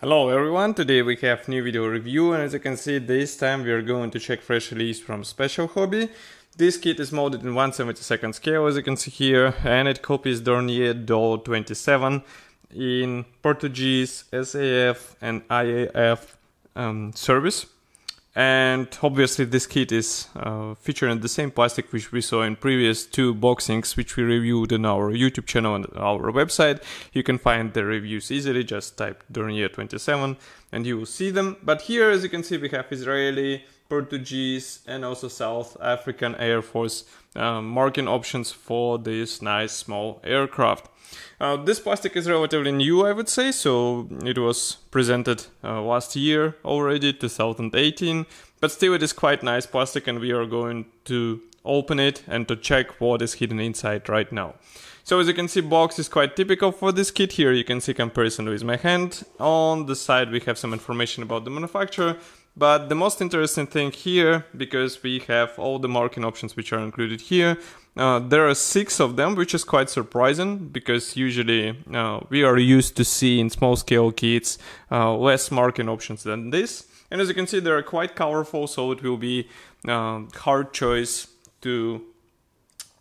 Hello everyone, today we have new video review and as you can see this time we are going to check fresh release from Special Hobby. This kit is molded in 172nd scale as you can see here and it copies Dornier Do 27 in Portuguese, SAF and IAF um, service. And obviously this kit is uh, featuring the same plastic which we saw in previous two boxings which we reviewed on our YouTube channel and our website. You can find the reviews easily, just type Dornier 27 and you will see them. But here as you can see we have Israeli, Portuguese and also South African Air Force um, marking options for this nice small aircraft. Uh, this plastic is relatively new, I would say, so it was presented uh, last year already, 2018, but still it is quite nice plastic and we are going to open it and to check what is hidden inside right now. So as you can see, box is quite typical for this kit. Here you can see comparison with my hand. On the side we have some information about the manufacturer, but the most interesting thing here, because we have all the marking options which are included here, uh, there are six of them, which is quite surprising because usually uh, we are used to see in small scale kits uh, less marking options than this. And as you can see, they are quite colorful, so it will be uh, hard choice to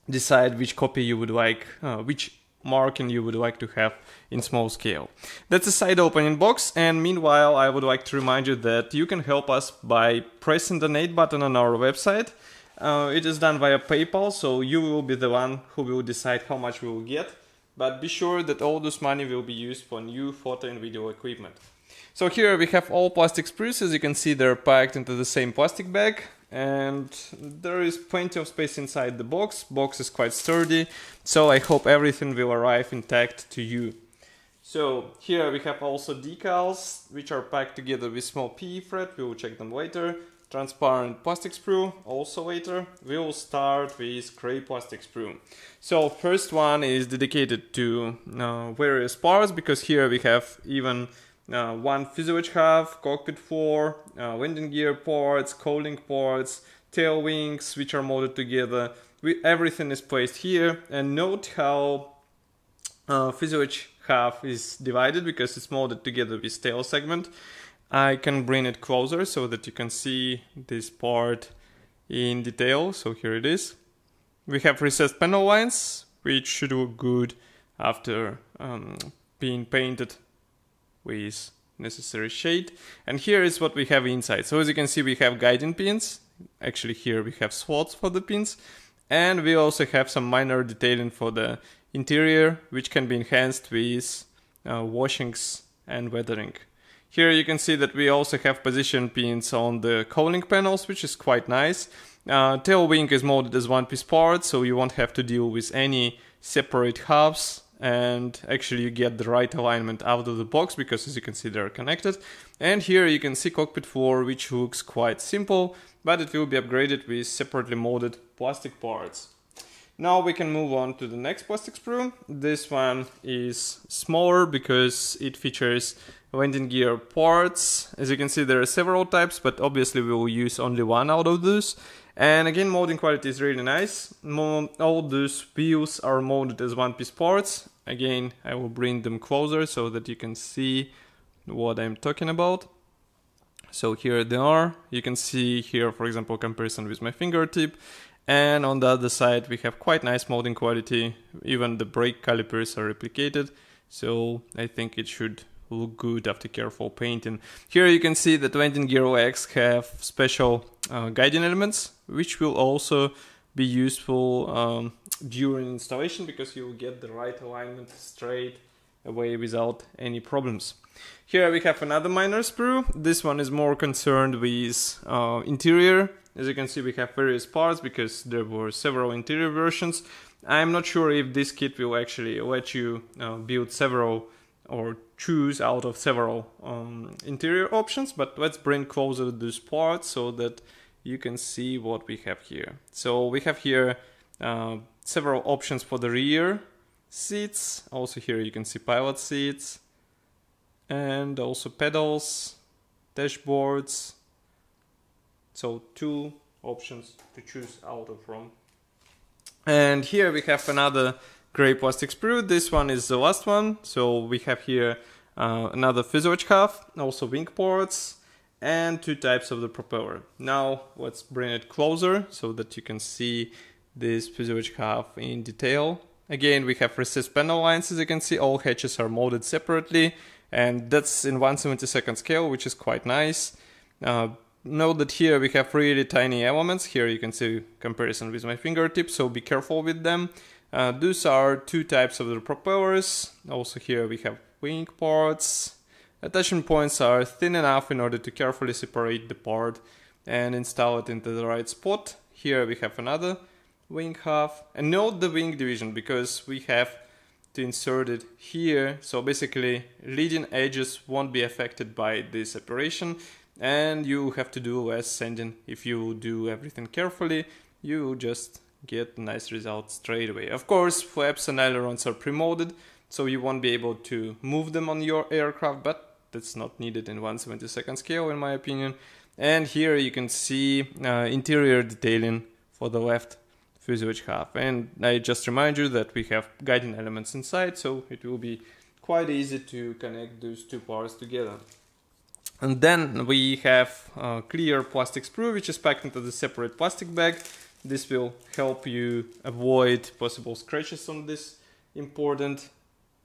decide which copy you would like, uh, which marking you would like to have in small scale. That's a side opening box and meanwhile I would like to remind you that you can help us by pressing the donate button on our website. Uh, it is done via PayPal so you will be the one who will decide how much we will get but be sure that all this money will be used for new photo and video equipment. So here we have all plastic sprues as you can see they're packed into the same plastic bag and there is plenty of space inside the box. Box is quite sturdy, so I hope everything will arrive intact to you. So here we have also decals, which are packed together with small PE fret, we will check them later. Transparent plastic sprue, also later. We will start with gray plastic sprue. So first one is dedicated to uh, various parts, because here we have even uh, one fuselage half, cockpit floor, uh, landing gear parts, cowling parts, tail wings, which are molded together. We, everything is placed here, and note how uh, fuselage half is divided because it's molded together with tail segment. I can bring it closer so that you can see this part in detail. So here it is. We have recessed panel lines, which should look good after um, being painted with necessary shade. And here is what we have inside. So as you can see, we have guiding pins. Actually here we have slots for the pins. And we also have some minor detailing for the interior, which can be enhanced with uh, washings and weathering. Here you can see that we also have position pins on the cowling panels, which is quite nice. Uh, tail wing is molded as one piece part, so you won't have to deal with any separate halves and actually you get the right alignment out of the box because as you can see they're connected and here you can see cockpit floor which looks quite simple but it will be upgraded with separately molded plastic parts. Now we can move on to the next plastic sprue. This one is smaller because it features landing gear parts. As you can see there are several types but obviously we will use only one out of those and again, molding quality is really nice. All those wheels are molded as one piece parts. Again, I will bring them closer so that you can see what I'm talking about. So here they are. You can see here, for example, comparison with my fingertip. And on the other side, we have quite nice molding quality. Even the brake calipers are replicated. So I think it should look good after careful painting. Here you can see that landing gear legs have special uh, guiding elements, which will also be useful um, during installation because you will get the right alignment straight away without any problems. Here we have another minor sprue. This one is more concerned with uh, interior. As you can see, we have various parts because there were several interior versions. I'm not sure if this kit will actually let you uh, build several or choose out of several um, interior options, but let's bring closer this part so that you can see what we have here. So we have here uh, several options for the rear seats. Also here you can see pilot seats and also pedals, dashboards. So two options to choose out of from. And here we have another gray plastic sprue. This one is the last one. So we have here uh, another fuselage half, also wing ports, and two types of the propeller. Now let's bring it closer so that you can see this fuselage half in detail. Again, we have recessed panel lines as you can see, all hatches are molded separately and that's in 172nd scale, which is quite nice. Uh, note that here we have really tiny elements, here you can see comparison with my fingertips, so be careful with them. Uh, those are two types of the propellers, also here we have wing parts. Attachment points are thin enough in order to carefully separate the part and install it into the right spot. Here we have another wing half. And note the wing division because we have to insert it here. So basically leading edges won't be affected by this operation and you have to do less sanding. If you do everything carefully, you just get nice results straight away. Of course, flaps and ailerons are pre-molded, so you won't be able to move them on your aircraft, but that's not needed in 172nd scale in my opinion. And here you can see uh, interior detailing for the left fuselage half. And I just remind you that we have guiding elements inside, so it will be quite easy to connect those two parts together. And then we have a clear plastic sprue, which is packed into the separate plastic bag. This will help you avoid possible scratches on this important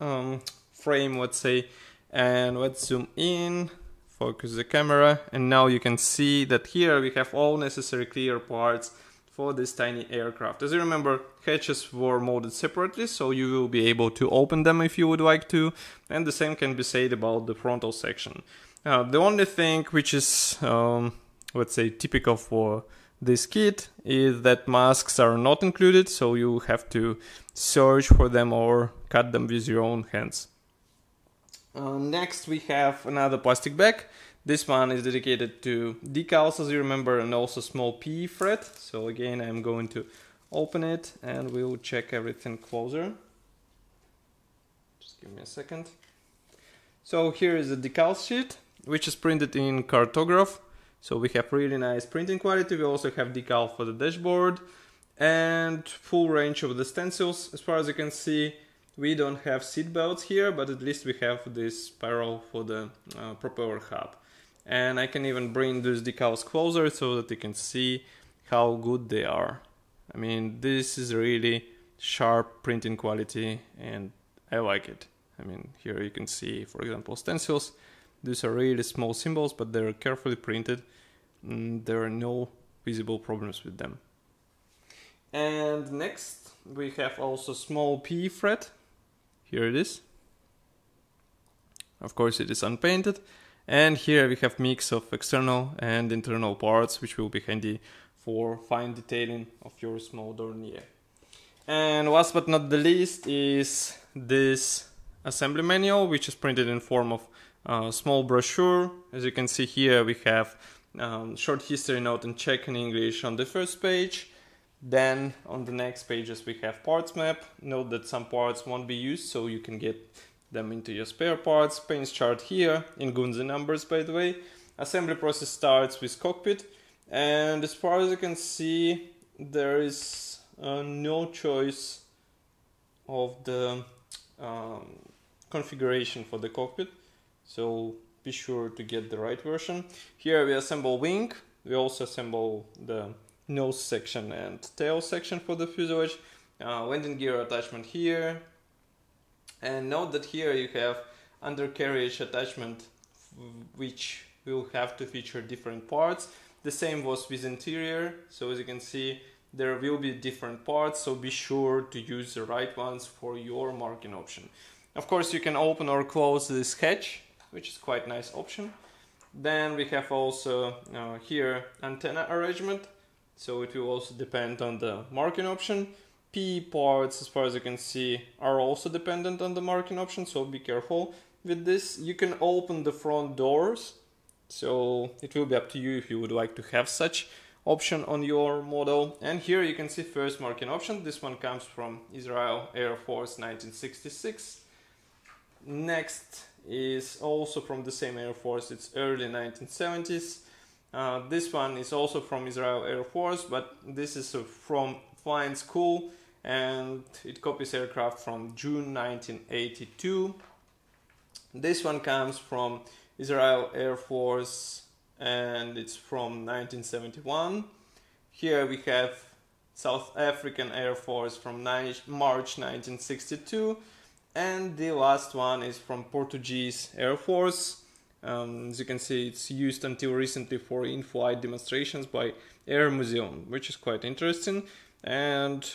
um, frame, let's say. And let's zoom in, focus the camera, and now you can see that here we have all necessary clear parts for this tiny aircraft. As you remember, hatches were molded separately, so you will be able to open them if you would like to, and the same can be said about the frontal section. Uh, the only thing which is, um, let's say, typical for this kit is that masks are not included, so you have to search for them or cut them with your own hands. Uh, next we have another plastic bag this one is dedicated to decals as you remember and also small P fret. So again I'm going to open it and we'll check everything closer. Just give me a second. So here is the decal sheet which is printed in Cartograf. So we have really nice printing quality. We also have decal for the dashboard and full range of the stencils. As far as you can see, we don't have seat belts here, but at least we have this spiral for the uh, propeller hub and I can even bring those decals closer so that you can see how good they are. I mean, this is really sharp printing quality and I like it. I mean, here you can see, for example, stencils. These are really small symbols, but they're carefully printed. There are no visible problems with them. And next, we have also small P fret. Here it is. Of course, it is unpainted and here we have mix of external and internal parts, which will be handy for fine detailing of your small Dornier. And last but not the least is this assembly manual, which is printed in form of a small brochure. As you can see here, we have um, short history note in Czech and English on the first page. Then on the next pages we have parts map. Note that some parts won't be used, so you can get them into your spare parts. Paints chart here in Gunze numbers, by the way. Assembly process starts with cockpit. And as far as you can see, there is uh, no choice of the um, configuration for the cockpit. So be sure to get the right version. Here we assemble wing. We also assemble the nose section and tail section for the fuselage. Uh, landing gear attachment here, and note that here you have undercarriage attachment which will have to feature different parts. The same was with interior, so as you can see there will be different parts, so be sure to use the right ones for your marking option. Of course you can open or close this hatch, which is quite nice option. Then we have also uh, here antenna arrangement, so it will also depend on the marking option. P parts, as far as you can see, are also dependent on the marking option, so be careful with this. You can open the front doors, so it will be up to you if you would like to have such option on your model. And here you can see first marking option. This one comes from Israel Air Force 1966. Next is also from the same Air Force, it's early 1970s. Uh, this one is also from Israel Air Force, but this is uh, from flying school and it copies aircraft from June 1982. This one comes from Israel Air Force and it's from 1971. Here we have South African Air Force from March 1962 and the last one is from Portuguese Air Force. Um, as you can see, it's used until recently for in-flight demonstrations by Air Museum, which is quite interesting. And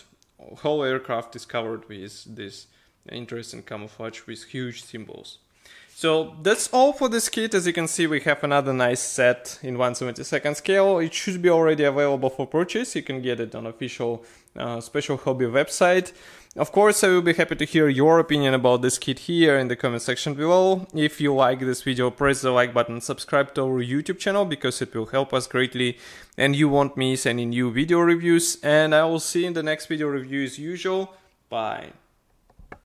whole aircraft is covered with this interesting camouflage with huge symbols. So that's all for this kit. As you can see, we have another nice set in 172nd scale. It should be already available for purchase. You can get it on official uh, Special Hobby website. Of course, I will be happy to hear your opinion about this kit here in the comment section below. If you like this video, press the like button, subscribe to our YouTube channel because it will help us greatly and you won't miss any new video reviews. And I will see you in the next video review as usual. Bye.